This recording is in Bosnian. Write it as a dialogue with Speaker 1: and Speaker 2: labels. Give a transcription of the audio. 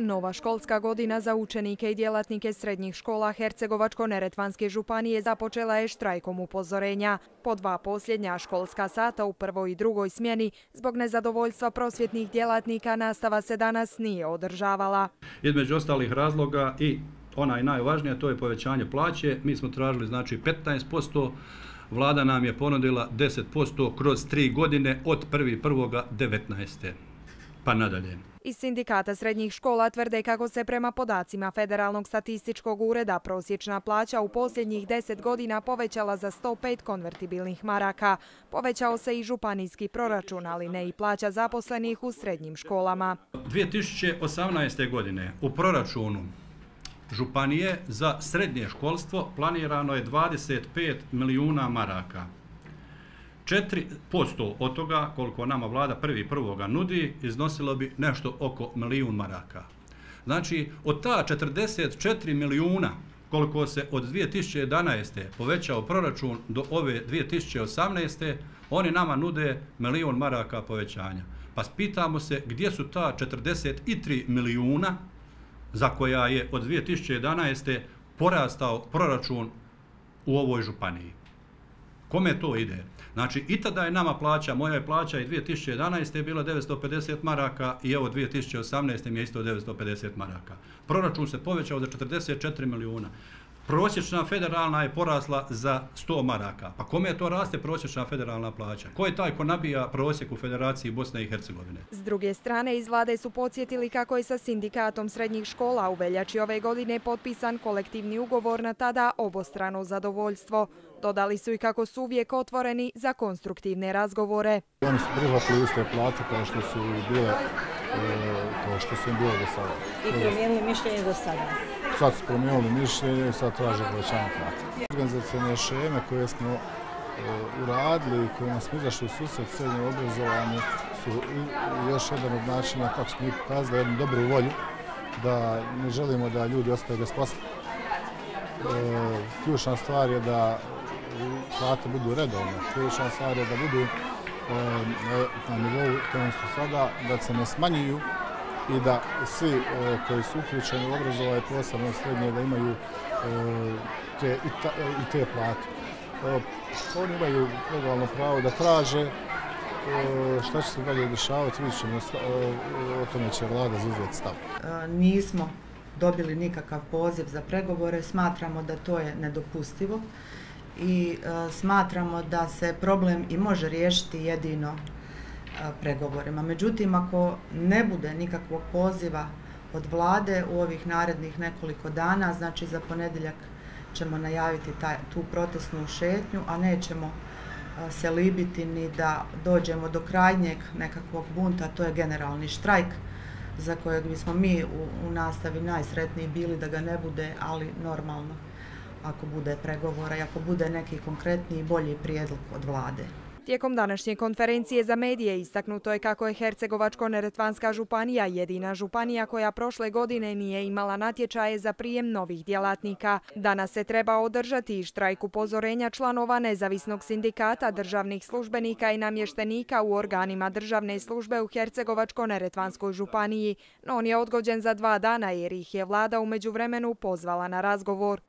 Speaker 1: Nova školska godina za učenike i djelatnike srednjih škola Hercegovačko-Neretvanske županije započela je štrajkom upozorenja. Po dva posljednja školska sata u prvoj i drugoj smjeni zbog nezadovoljstva prosvjetnih djelatnika nastava se danas nije održavala.
Speaker 2: Između ostalih razloga i onaj najvažnija to je povećanje plaće. Mi smo tražili znači 15%, vlada nam je ponudila 10% kroz tri godine od 1.1.19 pa nadalje.
Speaker 1: Iz sindikata srednjih škola tvrde kako se prema podacima Federalnog statističkog ureda prosječna plaća u posljednjih deset godina povećala za 105 konvertibilnih maraka. Povećao se i županijski proračun, ali ne i plaća zaposlenih u srednjim školama.
Speaker 2: 2018. godine u proračunu Županije za srednje školstvo planirano je 25 milijuna maraka. 4% od toga, koliko nama vlada prvi prvoga nudi, iznosilo bi nešto oko milijun maraka. Znači, od ta 44 milijuna, koliko se od 2011. povećao proračun do ove 2018. oni nama nude milijun maraka povećanja. Pa pitamo se gdje su ta 43 milijuna za koja je od 2011. porastao proračun u ovoj županiji. Kome to ide? Znači, i tada je nama plaća, moja je plaća i 2011. je bila 950 maraka i evo 2018. je isto 950 maraka. Proračun se povećao za 44 milijuna prosječna federalna je porasla za 100 maraka. Pa kome je to raste prosječna federalna plaća? Ko je taj ko nabija prosjek u Federaciji Bosne i Hercegovine?
Speaker 1: S druge strane, iz vlade su podsjetili kako je sa sindikatom srednjih škola u veljači ove godine potpisan kolektivni ugovor na tada obostrano zadovoljstvo. Dodali su i kako su uvijek otvoreni za konstruktivne razgovore.
Speaker 3: Oni su prihvatili iste plate kao što su bile, kao što su im bile do sada.
Speaker 4: I promijenili mišljenje do sada?
Speaker 3: sad su promijenili mišljenje i sad traže povećanje plata. Organizacijne šeme koje smo e, uradili i kojima smo izašli u susret srednje obrazovanje su još jedan od načina kako smo mi pokazali jednu dobru volju da ne želimo da ljudi ostaju bez posla. E, ključna stvar je da plate budu redovne. Ključna stvar je da budu e, Um, na nivou kojem su sada, da se ne smanjuju i da svi uh, koji su uključeni u obrazovanje posebno srednje da imaju uh, te, i, ta, i te plate. Uh, oni imaju legalno pravo da traže šta će se dalje dešavati, vidjet ćemo o tome će vlada zauzeti stav.
Speaker 4: Nismo dobili nikakav poziv za pregovore, smatramo da to je nedopustivo i e, smatramo da se problem i može riješiti jedino e, pregovorima. Međutim, ako ne bude nikakvog poziva od vlade u ovih narednih nekoliko dana, znači za ponedeljak ćemo najaviti taj, tu protestnu šetnju, a nećemo e, se libiti ni da dođemo do krajnjeg nekakvog bunta, to je generalni štrajk za kojeg bismo mi u, u nastavi najsretniji bili da ga ne bude, ali normalno ako bude pregovora i ako bude neki konkretni i bolji prijedlog od vlade.
Speaker 1: Tijekom današnje konferencije za medije istaknuto je kako je Hercegovačko-Neretvanska županija jedina županija koja prošle godine nije imala natječaje za prijem novih djelatnika. Danas se treba održati i štrajk upozorenja članova nezavisnog sindikata državnih službenika i namještenika u organima državne službe u Hercegovačko-Neretvanskoj županiji, no on je odgođen za dva dana jer ih je vlada umeđu vremenu pozvala na razgovor.